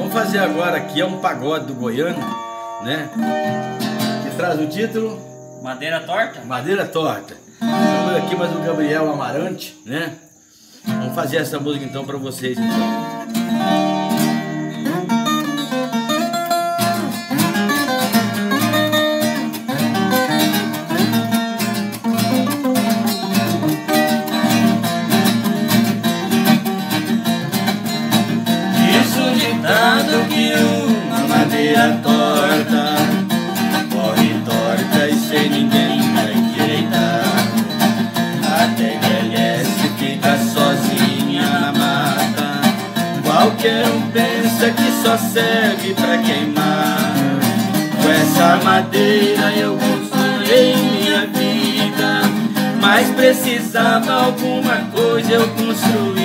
Vamos fazer agora aqui é um pagode do Goiano, né? Que traz o título Madeira torta? Madeira Torta. Estamos aqui mais o Gabriel Amarante, né? Vamos fazer essa música então para vocês então. Madeira torta Corre torta e sem ninguém vai endireitar Até envelhece fica sozinha na mata. Qualquer um pensa que só serve pra queimar. Com essa madeira eu construí minha vida. Mas precisava alguma coisa eu construí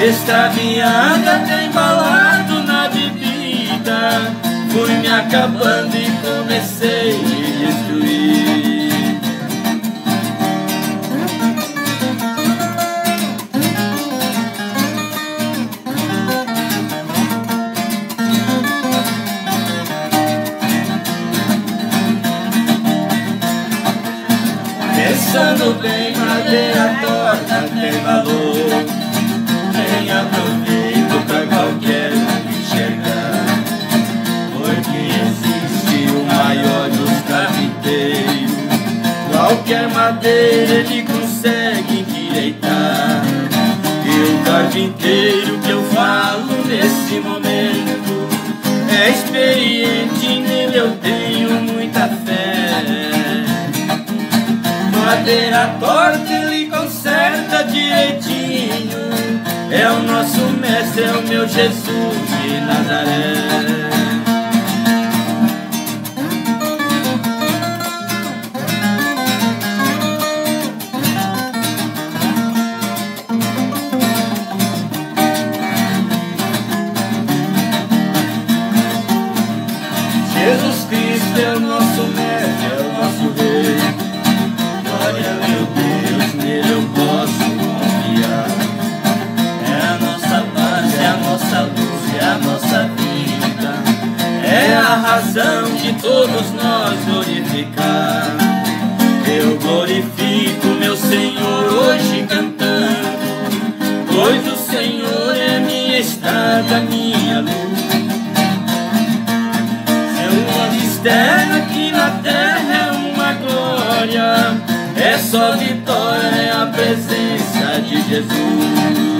Extraviada até embalado na bebida. Fui me acabando e comecei a me destruir Pensando bem, madeira torta tem valor aproveito pra qualquer um enxergar. Porque existe o maior dos carpinteiros. Qualquer madeira ele consegue endireitar. E o carpinteiro que eu falo nesse momento é experiente, nele eu tenho muita fé. Madeira torta ele conserta direitinho é o nosso mestre, é o meu Jesus de Nazaré. A razão de todos nós glorificar. Eu glorifico meu Senhor hoje cantando, pois o Senhor é minha estrada, minha luz. Seu nome externo aqui na terra é uma glória, é só vitória, é a presença de Jesus.